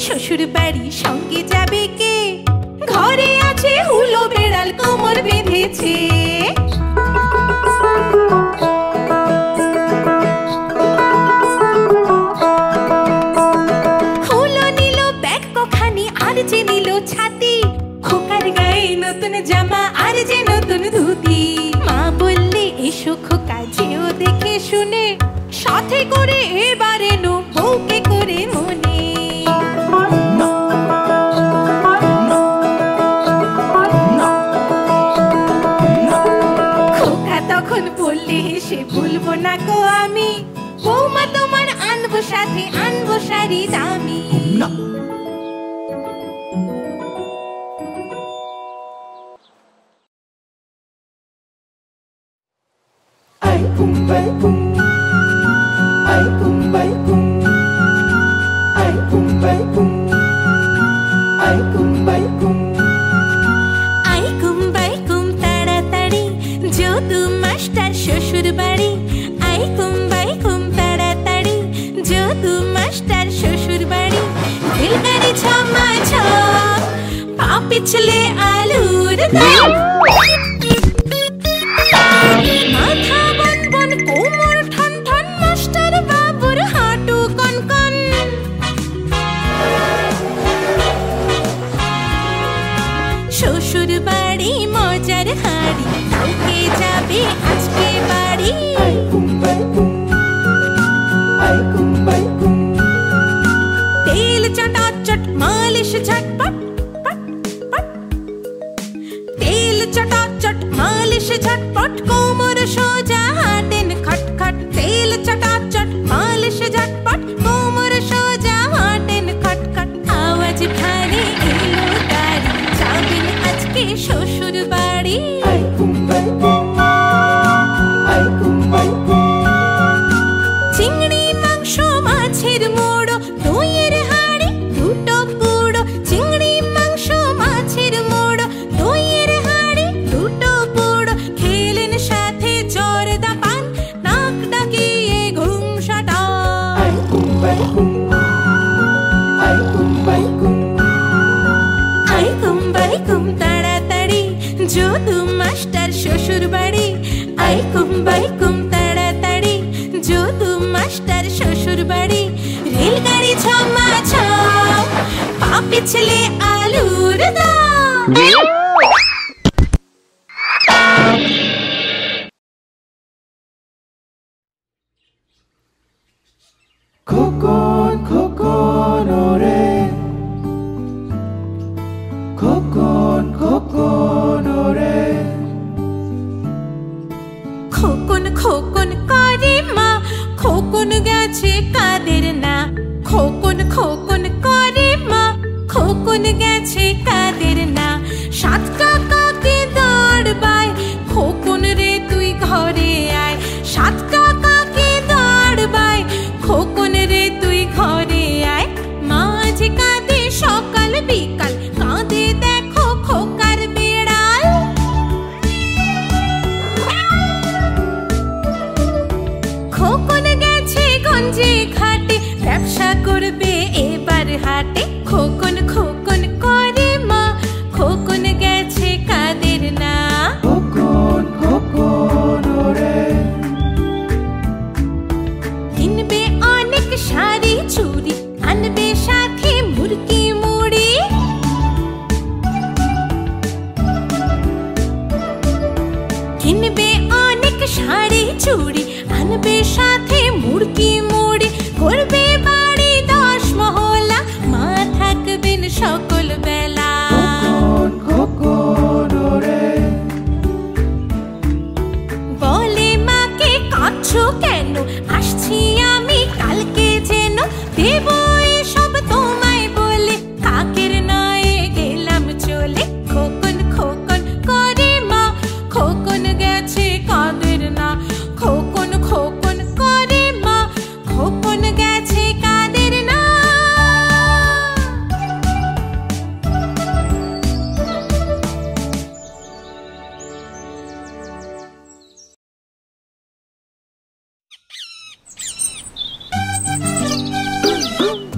শ্বশুর বাড়ি সঙ্গে যাবে কে? ঘরে আছে হুলো বেড়াল কোমর বেঁধেছে। নতুন জামা, আর যে নতুন ধুতি। মা বললে খোকা দেখে শুনে। সাথে করে এবারে Ai cum bai cum Ai cum bai cum Ai cum bai cum Ai cum bai cum আই কুম বাই কুম তাড়াতাড়ি যদু মাস্টার শ্বশুর বাড়ি আই কুম বাই কুম তাড়াতাড়ি যদু মাস্টার শ্বশুর বাড়ি রেলগাড়ি ছমা ছ পা পিছলে আলুর দম com pum, pum. তাড়াতাড়ি যদু মাস্টার শ্বশুর বাড়ি আই কুম বাই কুম তাড়াতাড়ি যদু মাস্টার শ্বশুর বাড়ি রেলগাড়ি ছমা ছ পা পিছলে আলুর দাম খোকন গেছে কাদের না? সাত কাকাকে দাঁড়বায় খোকন রে, তুই ঘরে আয়। সাত কাকাকে দাঁড়বায় খোকন রে, তুই ঘরে আয়। মাঝে কাঁদে, সকাল, বিকাল। কাঁদে দেখো খোকার বেড়াল। খোকন গেছে গঞ্জে ঘাটে, ব্যবসা করবে এবার হাটে। কিনবে অনেক শাড়ি চুড়ি, আনবে সাথে মুরগি মুড়ি, করবে বাড়ি দশ মহলা, মা থাকবেন সকল বেলা। Woo!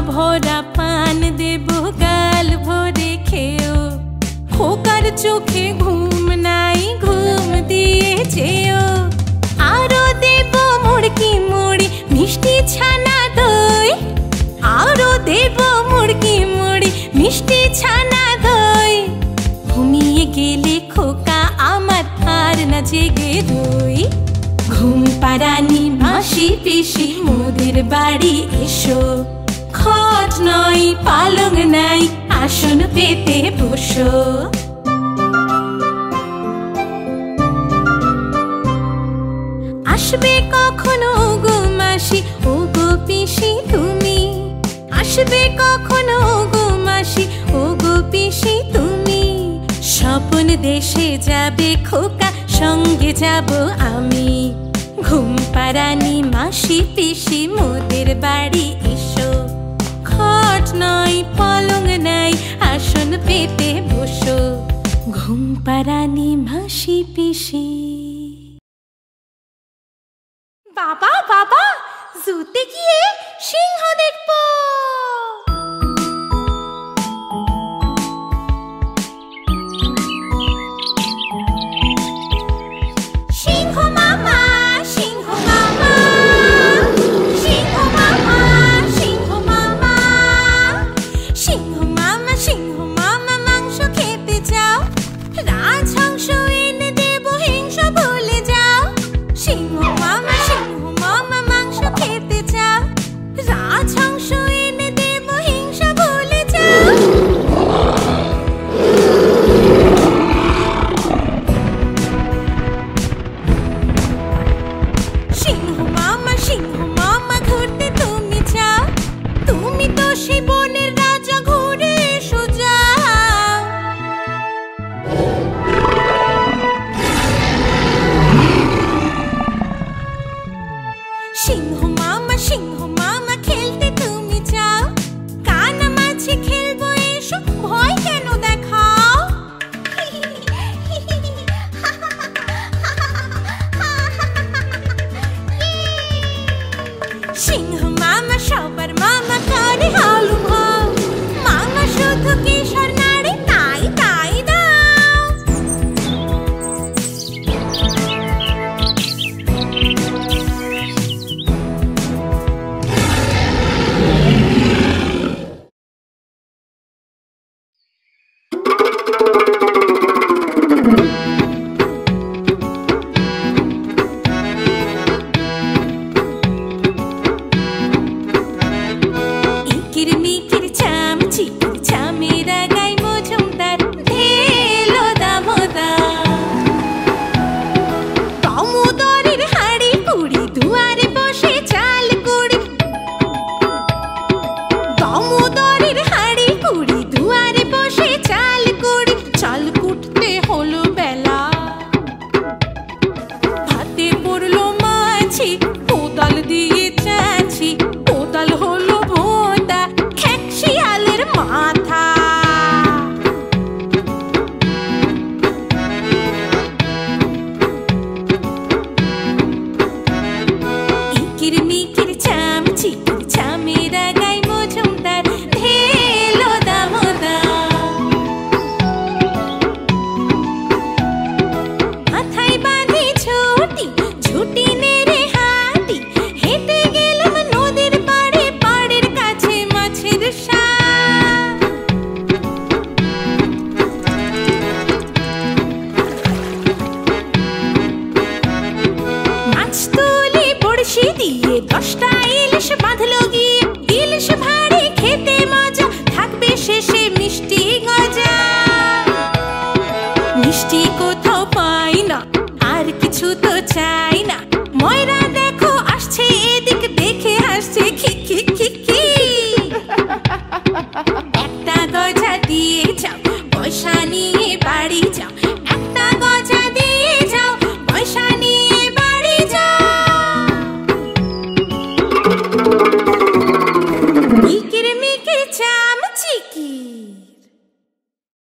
ভরা পান দেব, গাল ভরে খেও। খোকার চোখে ঘুম নাই, ঘুম দিয়ে যেও। আরও দেব মুড়কি মুড়ি, মিষ্টি ছানা দই। আরও দেব মুড়কি মুড়ি, মিষ্টি ছানা দই। ঘুমিয়ে গেলে খোকা আমার আর না জেগে রই। ঘুম পাড়ানি মাসি পিসি, মোদের বাড়ি এসো। নয়, পালং নাই, আসন পেতে বসো। আসবে কখনো গো মাসি, ও গো পিসি তুমি। আসবে কখনো গো মাসি, ও গো পিসি তুমি। স্বপন দেশে যাবে খোকা, সঙ্গে যাব আমি। ঘুম পাড়ানি মাসি পিসি, মোদের বাড়ি নয় পলং নাই, আসন পেতে বসো। ঘুম পারানি ভাসি পিসি। বাবা বাবা, জুতে গিয়ে সিংহ দেখব